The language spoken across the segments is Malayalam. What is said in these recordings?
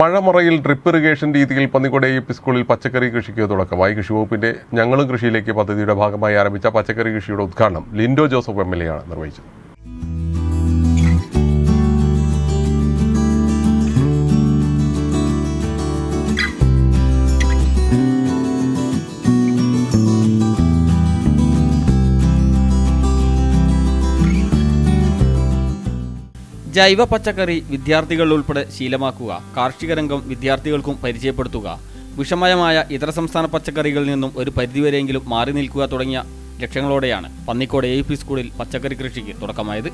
മഴമറയിൽ ഡ്രിപ്പ് ഇറിഗേഷൻ രീതിയിൽ പന്നിക്കോട് എ പി സ്കൂളിൽ പച്ചക്കറി കൃഷിക്ക് തുടക്കമായി കൃഷി വകുപ്പിന്റെ ഞങ്ങളും കൃഷിയിലേക്ക് പദ്ധതിയുടെ ഭാഗമായി ആരംഭിച്ച പച്ചക്കറി കൃഷിയുടെ ഉദ്ഘാടനം Linto Joseph M L A ആണ് നിർവഹിച്ചത്. ജൈവ പച്ചക്കറി വിദ്യാർത്ഥികൾ ഉൾപ്പെടെ ശീലമാക്കുക. കാർഷിക രംഗം വിദ്യാർത്ഥികൾക്കും പരിചയപ്പെടുത്തുക. വിഷമയമായ ഇതര സംസ്ഥാന പച്ചക്കറികളിൽ നിന്നും ഒരു പരിധിവരെയെങ്കിലും മാറി നിൽക്കുക തുടങ്ങിയ ലക്ഷ്യങ്ങളോടെയാണ് പന്നിക്കോട് എ പി സ്കൂളിൽ പച്ചക്കറി കൃഷിക്ക് തുടക്കമായത്.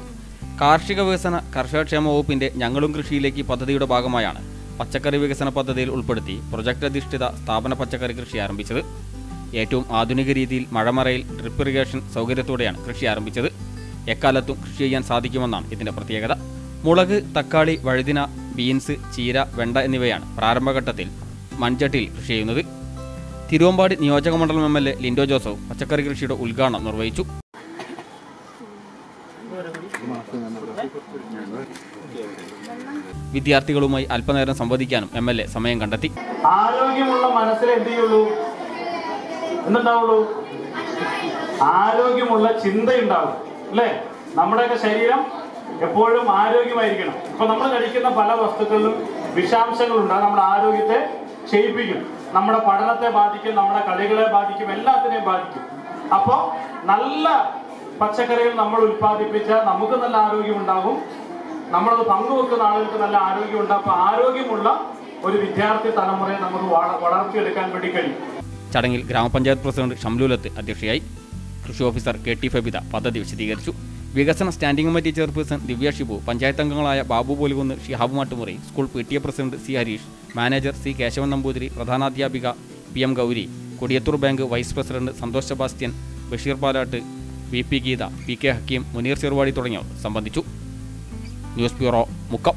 കാർഷിക വികസന കർഷകക്ഷേമ വകുപ്പിന്റെ ഞങ്ങളും കൃഷിയിലേക്ക് പദ്ധതിയുടെ ഭാഗമായാണ് പച്ചക്കറി വികസന പദ്ധതിയിൽ ഉൾപ്പെടുത്തി പ്രൊജക്ട് അധിഷ്ഠിത സ്ഥാപന പച്ചക്കറി കൃഷി ആരംഭിച്ചത്. ഏറ്റവും ആധുനിക രീതിയിൽ മഴമറയിൽ ഡ്രിപ്പ് ഇറിഗേഷൻ സൗകര്യത്തോടെയാണ് കൃഷി ആരംഭിച്ചത്. എക്കാലത്തും കൃഷി ചെയ്യാൻ സാധിക്കുമെന്നാണ് ഇതിന്റെ പ്രത്യേകത. മുളക് തക്കാളി വഴുതിന ബീൻസ് ചീര വെണ്ട എന്നിവയാണ് പ്രാരംഭഘട്ടത്തിൽ മൺചട്ടിയിൽ കൃഷി ചെയ്യുന്നത്. തിരുവമ്പാടി നിയോജക മണ്ഡലം M L A Linto Joseph പച്ചക്കറി കൃഷിയുടെ ഉദ്ഘാടനം നിർവഹിച്ചു. വിദ്യാർത്ഥികളുമായി അല്പനേരം സംവദിക്കാനും എം എൽ എ സമയം കണ്ടെത്തി. ആരോഗ്യമുള്ള മനസ്സിൽ എന്ത് ചെയ്യുള്ളൂ? എന്തുണ്ടാവുള്ളൂ? ആരോഗ്യമുള്ള ചിന്തയുണ്ടാവും അല്ലേ? നമ്മുടെയൊക്കെ ശരീരം എപ്പോഴും ആരോഗ്യമായിരിക്കണം. ഇപ്പൊ നമ്മൾ കഴിക്കുന്ന പല വസ്തുക്കളിലും വിഷാംശങ്ങളുണ്ട്. അത് നമ്മുടെ ആരോഗ്യത്തെ ക്ഷയിപ്പിക്കും. നമ്മുടെ പഠനത്തെ ബാധിക്കും നമ്മുടെ കളികളെ ബാധിക്കും എല്ലാത്തിനെയും ബാധിക്കും. അപ്പോൾ നല്ല പച്ചക്കറികൾ നമ്മൾ ഉൽപ്പാദിപ്പിച്ചാൽ നമുക്ക് നല്ല ആരോഗ്യം ഉണ്ടാകും. നമ്മളത് പങ്കുവെക്കുന്ന ആളുകൾക്ക് നല്ല ആരോഗ്യം ഉണ്ടാകും ആരോഗ്യമുള്ള ഒരു വിദ്യാർത്ഥി തലമുറയെ നമുക്ക് വള- വളർത്തിയെടുക്കാൻ വേണ്ടി കഴിയും. ചടങ്ങിൽ ഗ്രാമപഞ്ചായത്ത് പ്രസിഡന്റ് ഷംലൂലത്ത് അധ്യക്ഷയായി. കൃഷി ഓഫീസർ കെ ടി ഫബിത പദ്ധതി വിശദീകരിച്ചു. വികസന standing committee chairperson Divya Shibu panchayat അംഗങ്ങളായ Babu Polukunnu Shihab Mattumuri school P T A president C Harish manager C Keshavan Namboothiri പ്രധാനാധ്യാപിക P M Gauri Kodiyathur bank vice president Santhosh Sebastian Basheer Palatt V P Geetha P K Hakeem Muneer Cheruvadi തുടങ്ങിയവർ സംബന്ധിച്ചു. News bureau Mukkam.